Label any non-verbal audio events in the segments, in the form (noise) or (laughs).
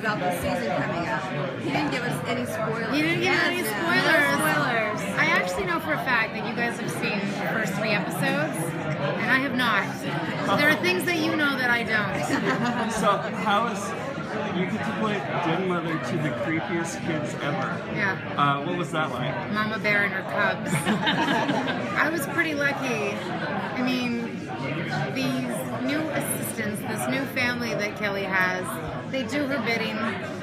thoughts about the season coming up. He didn't give us any spoilers. You didn't give any spoilers. No spoilers. I actually know for a fact that you guys have seen the first three episodes, and I have not. So there are things that you know that I don't. (laughs) So how is you get to play dead mother to the creepiest kids ever? Yeah. Uh, what was that like? Mama Bear and her cubs. (laughs) I was pretty lucky. I mean, these new assistants, this new family that Kelly has, they do her bidding.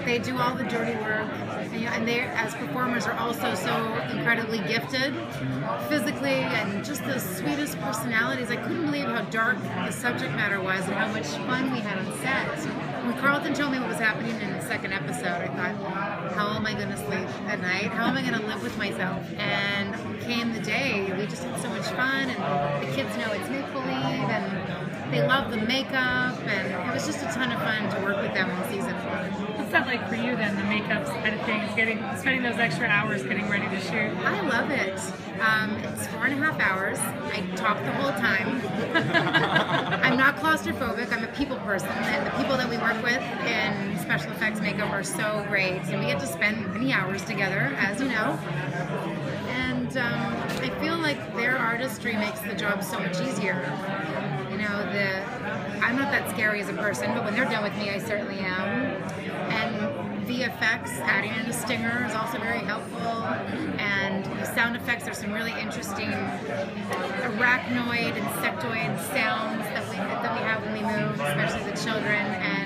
They do all the dirty work, and, and they, as performers, are also so incredibly gifted, physically, and just the sweetest personalities. I couldn't believe how dark the subject matter was and how much fun we had on set. When Carlton told me what was happening in the second episode, I thought, how am I going to sleep at night? How am I going to live with myself? And came the day, we just had so much fun, and the kids know it's make believe, and they love the makeup, and it was just a ton of fun to work with them all season four. What's that like for you then? The makeup side of things, getting spending those extra hours getting ready to shoot. I love it. Um, it's four and a half hours. I talk the whole time. (laughs) I'm not claustrophobic. I'm a people person, and the people that we work with in special effects makeup are so great, and we get to spend many hours together, as you know. And um, I feel like their artistry makes the job so much easier. You know, the I'm not that scary as a person, but when they're done with me, I certainly am. And VFX, adding in a stinger is also very helpful. And the sound effects, there's some really interesting arachnoid, insectoid sounds that we that we have when we move, especially the children. And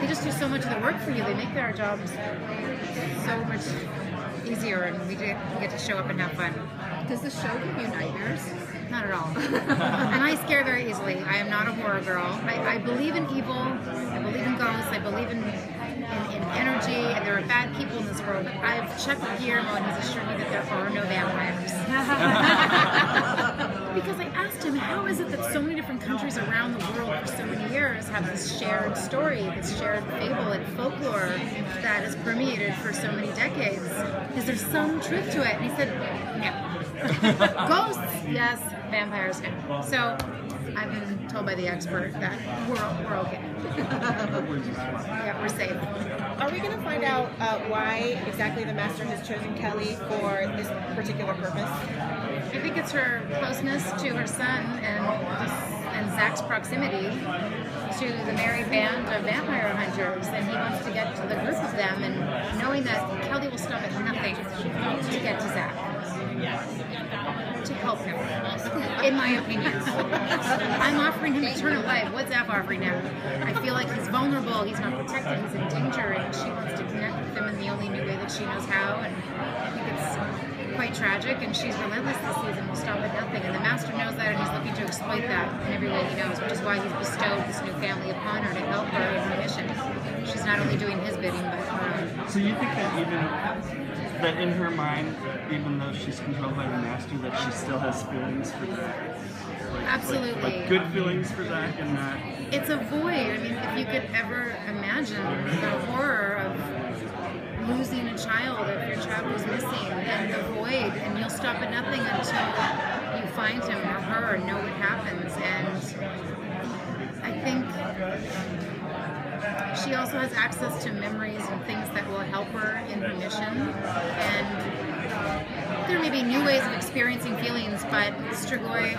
they just do so much of the work for you. They make our jobs so much easier, and we get, to show up and have fun. Does the show give you nightmares? Not at all. (laughs) and I scare very easily. I am not a horror girl. I, I believe in evil. I believe in ghosts. I believe in, in, in energy. And there are bad people in this world. I've checked with Guillermo, and he's assured me that there are no vampires. (laughs) (laughs) because I how is it that so many different countries around the world for so many years have this shared story, this shared fable and folklore that has permeated for so many decades? Is there some truth to it? And he said, no. (laughs) Ghosts, yes. Vampires, no. So I've been told by the expert that we're, we're okay. (laughs) yeah, we're safe. Are we going to find out uh, why exactly the master has chosen Kelly for this particular purpose? I think it's her closeness to her son and and Zach's proximity to the merry band of vampire hunters, and he wants to get to the group of them, and knowing that Kelly will stop at nothing to get to Zach. To help him, in my opinion. I'm offering him eternal life. What's Zach offering him? I feel like he's vulnerable, he's not protected, he's in danger, and she wants to connect with him in the only new way that she knows how, and I think it's quite tragic, and she's relentless this season, will stop at nothing. And the master knows that, and he's looking to exploit that in every way he knows, which is why he's bestowed this new family upon her to help her in her mission. She's not only doing his bidding, but her. So you think that even that in her mind, even though she's controlled by the master, that she still has feelings for Zach? Like, Absolutely. Like, like good feelings for Zach and not. It's a void. I mean, if you could ever imagine the horror of losing a child, if your child was missing, and the void, and you'll stop at nothing until you find him or her and know what happens. And I think she also has access to memories and things that will help her in her mission. And there may be new ways of experiencing feelings, but Strigoi,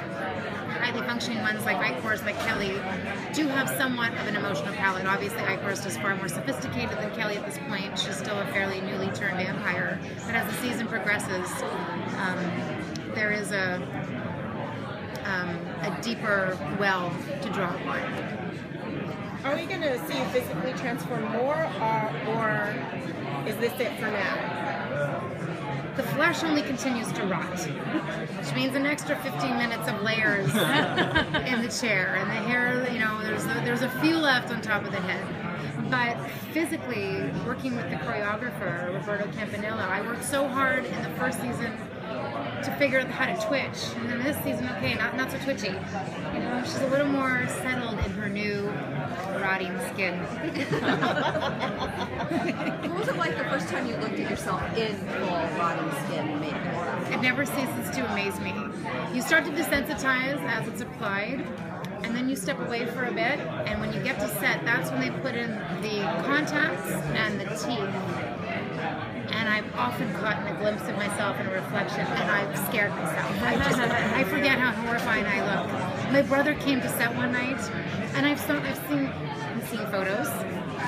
highly functioning ones like Eichhorst, like Kelly, do have somewhat of an emotional palette. Obviously, Eichhorst is far more sophisticated than Kelly at this point. She's still a fairly newly turned vampire. But as the season progresses, um, there is a um, a deeper well to draw upon. Are we going to see you physically transform more, or, or is this it for now? The flesh only continues to rot, which means an extra 15 minutes of layers (laughs) in the chair, and the hair. You know, there's a, there's a few left on top of the head. But physically, working with the choreographer Roberto Campanella, I worked so hard in the first season to figure out how to twitch, and then this season, okay, not not so twitchy. You know, she's a little more settled in her new rotting skin. (laughs) What was it like the first time you looked at yourself in full rotting skin makeup? It never ceases to amaze me. You start to desensitize as it's applied, and then you step away for a bit, and when you get to set, that's when they put in the contacts and the teeth. And I've often gotten a glimpse of myself in a reflection, and I've scared myself. I just, I forget how horrifying I look. My brother came to set one night, and I've, so, I've seen, I've seen photos,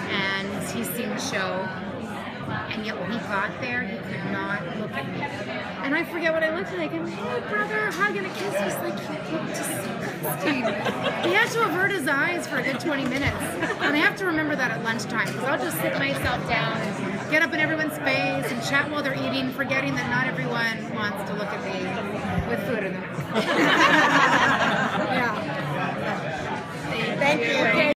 and he's seen the show, and yet when he got there, he could not look at me. And I forget what I looked like. And my oh, brother hug and a kiss was like, he looked disgusting. He had to avert his eyes for a good 20 minutes. And I have to remember that at lunchtime because I'll just sit myself down and get up in everyone's face and chat while they're eating, forgetting that not everyone wants to look at me with food in their mouth. (laughs) Yeah. Thank you.